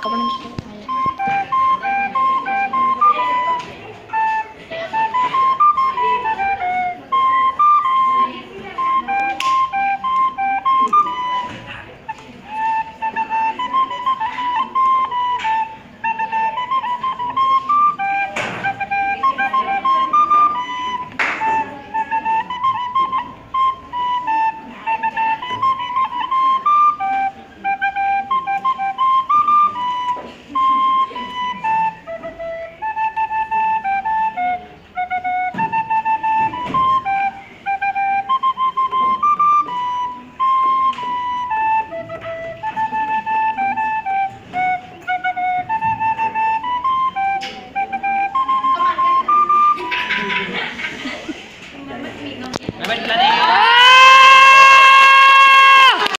가버리면 좋겠다.